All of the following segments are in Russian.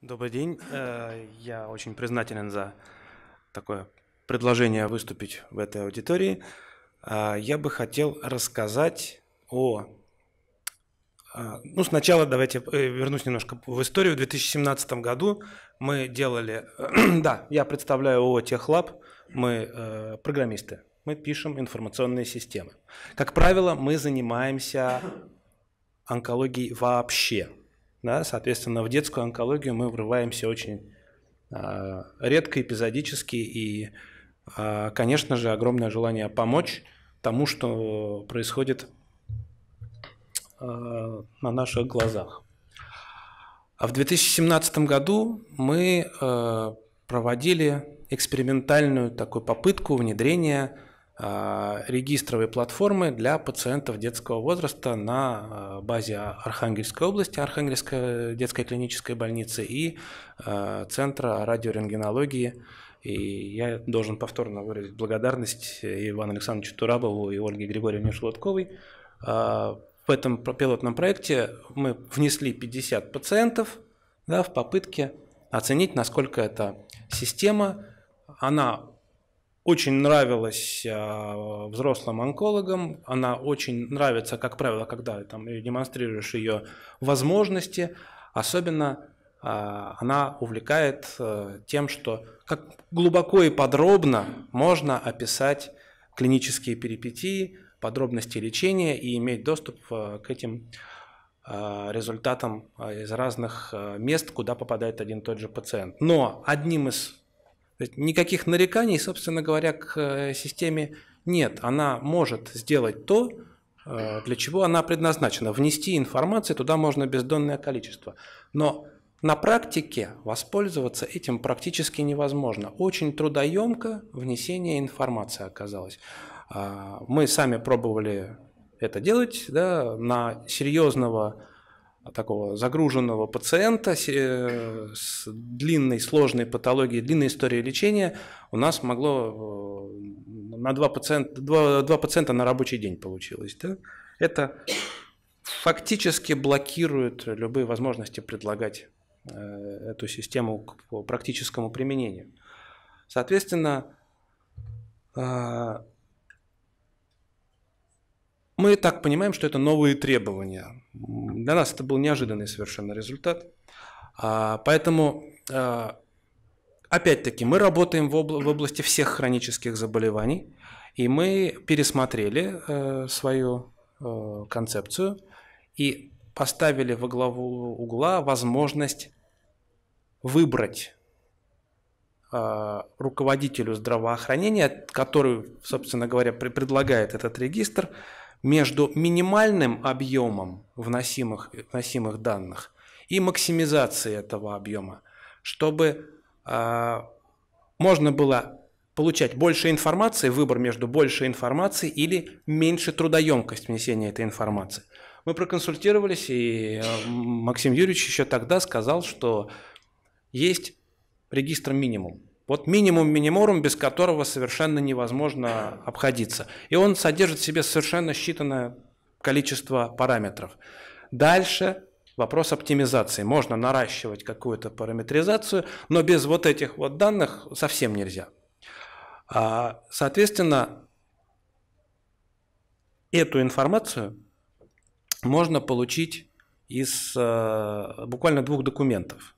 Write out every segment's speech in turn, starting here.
Добрый день. Э, я очень признателен за такое предложение выступить в этой аудитории. Э, я бы хотел рассказать о... Э, ну, сначала давайте вернусь немножко в историю. В 2017 году мы делали... Да, я представляю ООО «Техлаб». Мы программисты. Мы пишем информационные системы. Как правило, мы занимаемся онкологией вообще – да, соответственно, в детскую онкологию мы врываемся очень э, редко, эпизодически, и, э, конечно же, огромное желание помочь тому, что происходит э, на наших глазах. А в 2017 году мы проводили экспериментальную такую попытку внедрения а, регистровой платформы для пациентов детского возраста на а, базе Архангельской области, Архангельской детской клинической больницы и а, Центра радиорентгенологии. И я должен повторно выразить благодарность Ивану Александровичу Турабову и Ольге Григорьевне Шлотковой. В этом пилотном проекте мы внесли 50 пациентов да, в попытке оценить, насколько эта система, она очень нравилась э, взрослым онкологам, она очень нравится, как правило, когда там демонстрируешь ее возможности, особенно э, она увлекает э, тем, что как глубоко и подробно можно описать клинические перипетии, подробности лечения и иметь доступ к этим результатам из разных мест, куда попадает один и тот же пациент. Но одним из Никаких нареканий, собственно говоря, к э, системе нет. Она может сделать то, э, для чего она предназначена. Внести информацию туда можно бездонное количество. Но на практике воспользоваться этим практически невозможно. Очень трудоемко внесение информации оказалось. А, мы сами пробовали это делать да, на серьезного такого загруженного пациента э, с длинной, сложной патологией, длинной историей лечения у нас могло э, на два пациента, два, два пациента на рабочий день получилось. Да? Это фактически блокирует любые возможности предлагать э, эту систему к практическому применению. Соответственно, мы так понимаем, что это новые требования. Для нас это был неожиданный совершенно результат. А, поэтому, а, опять-таки, мы работаем в области всех хронических заболеваний, и мы пересмотрели э, свою э, концепцию и поставили во главу угла возможность выбрать а, руководителю здравоохранения, который, собственно говоря, предлагает этот регистр, между минимальным объемом вносимых, вносимых данных и максимизацией этого объема, чтобы э, можно было получать больше информации, выбор между больше информации или меньше трудоемкость внесения этой информации. Мы проконсультировались, и Максим Юрьевич еще тогда сказал, что есть регистр минимум. Вот минимум миниморум, без которого совершенно невозможно обходиться. И он содержит в себе совершенно считанное количество параметров. Дальше вопрос оптимизации. Можно наращивать какую-то параметризацию, но без вот этих вот данных совсем нельзя. А, соответственно, эту информацию можно получить из э, буквально двух документов –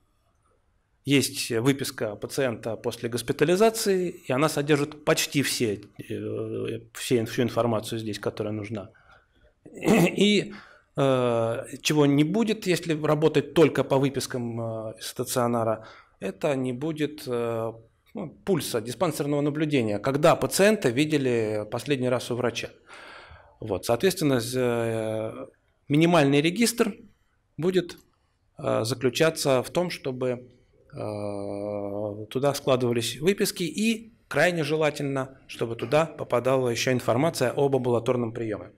есть выписка пациента после госпитализации, и она содержит почти все, э, все всю информацию здесь, которая нужна. И э, чего не будет, если работать только по выпискам э, стационара, это не будет ну, пульса, диспансерного наблюдения, когда пациента видели последний раз у врача. Вот, соответственно, минимальный регистр будет заключаться в том, чтобы туда складывались выписки и крайне желательно, чтобы туда попадала еще информация об амбулаторном приеме.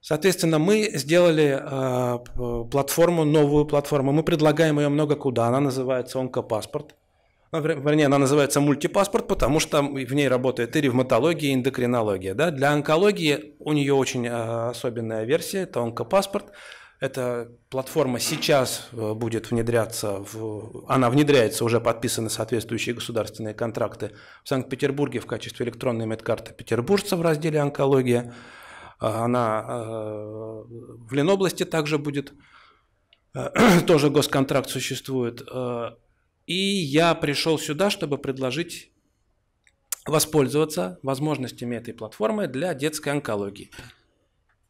Соответственно, мы сделали э, платформу, новую платформу. Мы предлагаем ее много куда. Она называется онкопаспорт. Ну, вернее, она называется мультипаспорт, потому что в ней работает и ревматология, и эндокринология. Да? Для онкологии у нее очень э, особенная версия, это онкопаспорт. Эта платформа сейчас э, будет внедряться, в, она внедряется, уже подписаны соответствующие государственные контракты в Санкт-Петербурге в качестве электронной медкарты петербуржца в разделе «Онкология». А, она э, в Ленобласти также будет, э, тоже госконтракт существует. И я пришел сюда, чтобы предложить воспользоваться возможностями этой платформы для детской онкологии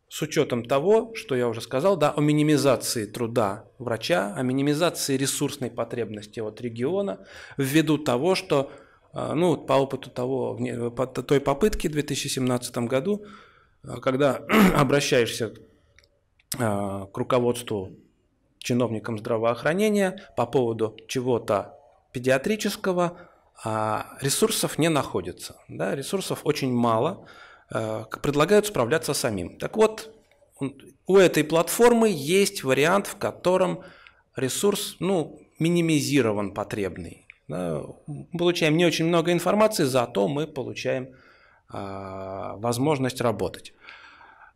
с учетом того, что я уже сказал, да, о минимизации труда врача, о минимизации ресурсной потребности от региона, ввиду того, что, а, ну, по опыту того, по той попытки в 2017 году, а, когда обращаешься а, к руководству чиновникам здравоохранения по поводу чего-то педиатрического, ресурсов не находится. Да, ресурсов очень мало, Э, предлагают справляться самим. Так вот, у этой платформы есть вариант, в котором ресурс ну, минимизирован потребный. Да, получаем не очень много информации, зато мы получаем а, возможность работать.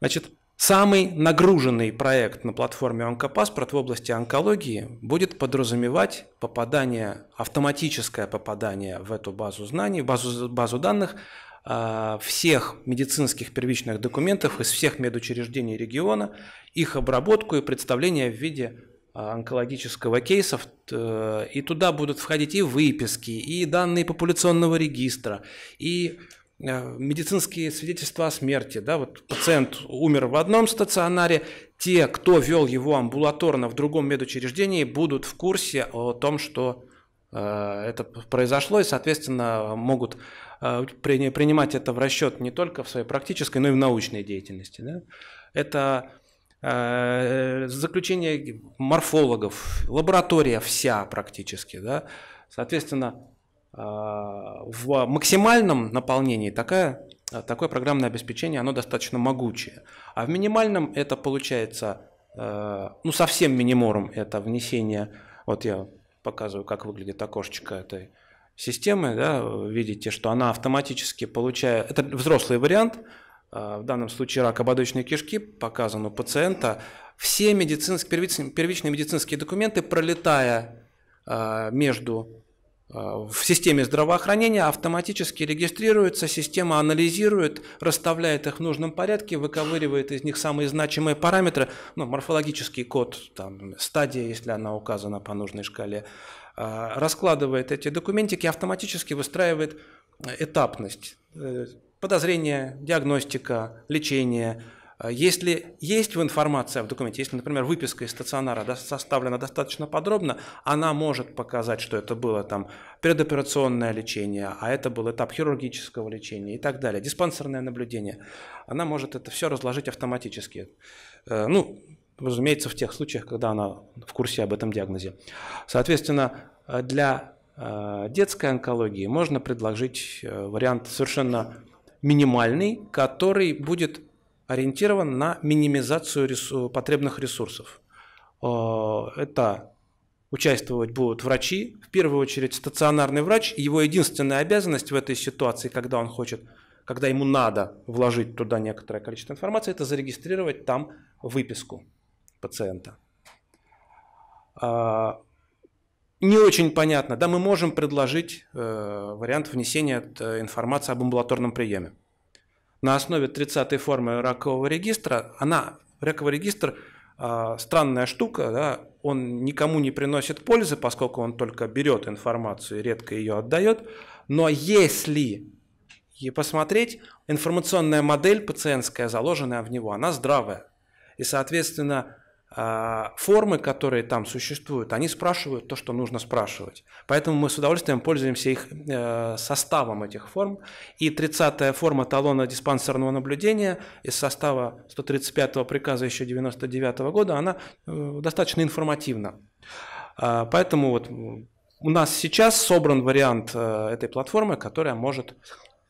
Значит, самый нагруженный проект на платформе Онкопаспорт в области онкологии будет подразумевать попадание, автоматическое попадание в эту базу знаний, базу, базу данных а, всех медицинских первичных документов из всех медучреждений региона, их обработку и представление в виде а, онкологического кейсов, и туда будут входить и выписки, и данные популяционного регистра, и медицинские свидетельства о смерти. Да, вот пациент умер в одном стационаре, те, кто вел его амбулаторно в другом медучреждении, будут в курсе о том, что это произошло, и, соответственно, могут а, принимать это в расчет не только в своей практической, но и в научной деятельности. Да? Это э, заключение морфологов, лаборатория вся практически. Да? Соответственно, в максимальном наполнении такая, такое программное обеспечение оно достаточно могучее. А в минимальном это получается, э, ну совсем миниморум, это внесение, вот я показываю, как выглядит окошечко этой системы, да, видите, что она автоматически получает, это взрослый вариант, а, в данном случае рак ободочной кишки показан у пациента, все медицинские, первичные, первичные медицинские документы, пролетая а, между в системе здравоохранения автоматически регистрируются, система анализирует, расставляет их в нужном порядке, выковыривает из них самые значимые параметры, ну, морфологический код, там, стадия, если она указана по нужной шкале, а, раскладывает эти документики, автоматически выстраивает этапность. Э, подозрение, диагностика, лечение. А если есть в информация в документе, если, например, выписка из стационара составлена достаточно подробно, она может показать, что это было там предоперационное лечение, а это был этап хирургического лечения и так далее, диспансерное наблюдение. Она может это все разложить автоматически. Э, ну, разумеется, в тех случаях, когда она в курсе об этом диагнозе. Соответственно, для э, детской онкологии можно предложить э, вариант совершенно минимальный, который будет ориентирован на минимизацию потребных ресурсов. Э, это участвовать будут врачи, в первую очередь стационарный врач. Его единственная обязанность в этой ситуации, когда он хочет, когда ему надо вложить туда некоторое количество информации, это зарегистрировать там выписку пациента. А, не очень понятно. Да, мы можем предложить э, вариант внесения э, информации об амбулаторном приеме. На основе 30-й формы ракового регистра, она, раковый регистр, э, странная штука, да, он никому не приносит пользы, поскольку он только берет информацию и редко ее отдает. Но если и посмотреть, информационная модель пациентская, заложенная в него, она здравая. И, соответственно, а, формы, которые там существуют, они спрашивают то, что нужно спрашивать. Поэтому мы с удовольствием пользуемся их э, составом этих форм. И 30-я форма талона диспансерного наблюдения из состава 135-го приказа еще 99 -го года, она э, достаточно информативна. А, поэтому вот у нас сейчас собран вариант э, этой платформы, которая может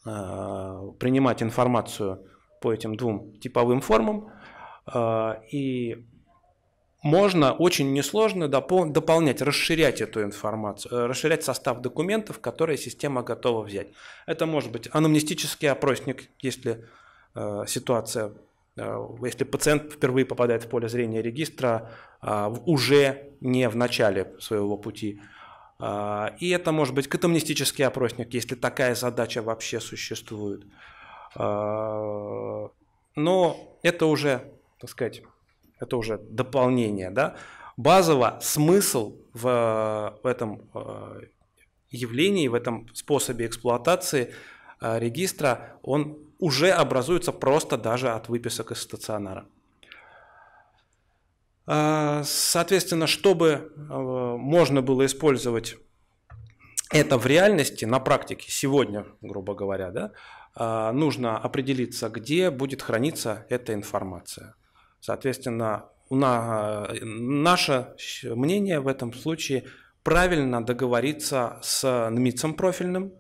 принимать информацию по этим двум типовым формам и можно очень несложно допол- дополнять, расширять эту информацию, э, расширять состав документов, которые система готова взять. Это может быть анамнестический опросник, если э, ситуация если пациент впервые попадает в поле зрения регистра уже не в начале своего пути. И это может быть катамнистический опросник, если такая задача вообще существует. Но это уже, так сказать, это уже дополнение. Да? Базово смысл в, в этом явлении, в этом способе эксплуатации э, регистра, он уже образуется просто даже от выписок из стационара. Э, соответственно, чтобы э, можно было использовать это в реальности, на практике, сегодня, грубо говоря, да, нужно определиться, где будет храниться эта информация. Соответственно, наше мнение в этом случае – правильно договориться с МИЦом профильным.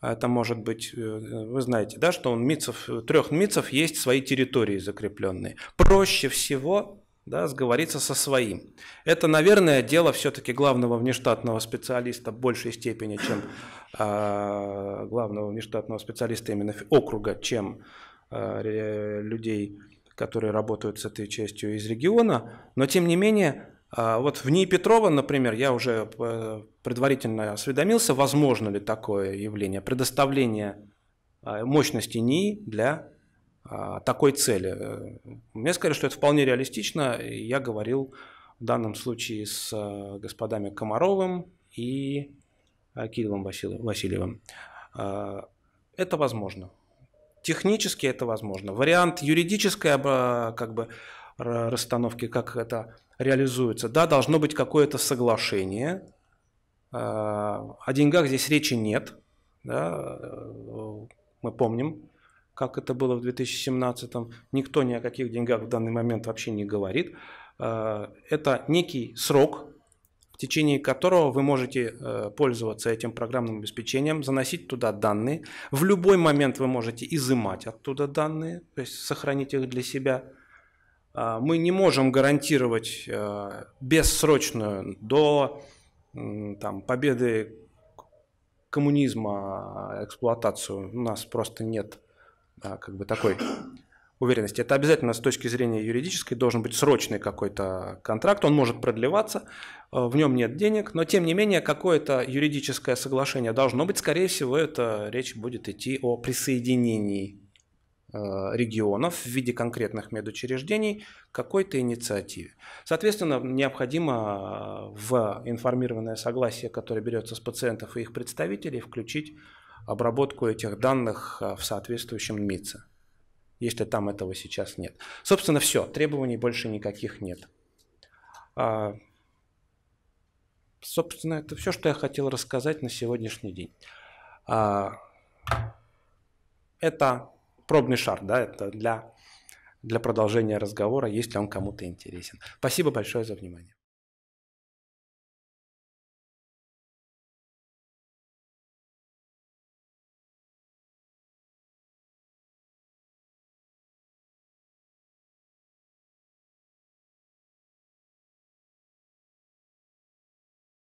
Это может быть, э, вы знаете, да, что у МИЦев, трех МИЦев есть свои территории закрепленные. Проще всего да, сговориться со своим. Это, наверное, дело все-таки главного внештатного специалиста в большей степени, чем э, главного внештатного специалиста именно округа, чем э, людей, которые работают с этой частью из региона. Но, тем не менее, а вот в НИИ Петрова, например, я уже э, предварительно осведомился, возможно ли такое явление, предоставление а, мощности НИИ для а, такой цели. Мне сказали, что это вполне реалистично. Я говорил в данном случае с э, господами Комаровым и Кириллом Васильевым. Это возможно. Технически это возможно. Вариант юридической как бы, расстановки, как это реализуется. Да, должно быть какое-то соглашение. А, о деньгах здесь речи нет. Да, мы помним, как это было в 2017. Никто ни о каких деньгах в данный момент вообще не говорит. Это некий срок, течение которого вы можете э, пользоваться этим программным обеспечением, заносить туда данные. В любой момент вы можете изымать оттуда данные, то есть сохранить их для себя – а, мы не можем гарантировать э, бессрочную до там, победы коммунизма эксплуатацию. У нас просто нет как бы такой уверенности. Это обязательно с точки зрения юридической должен быть срочный какой-то контракт, он может продлеваться, э, в нем нет денег, но тем не менее какое-то юридическое соглашение должно быть. Скорее всего, это речь будет идти о присоединении Э, регионов в виде конкретных медучреждений какой-то инициативе. Соответственно, необходимо э, в информированное согласие, которое берется с пациентов и их представителей, включить обработку этих данных в соответствующем МИЦе, если там этого сейчас нет. Собственно, все, требований больше никаких нет. А, собственно, это все, что я хотел рассказать на сегодняшний день. А, это пробный шар, да, это для, для продолжения разговора, если он кому-то интересен. Спасибо большое за внимание.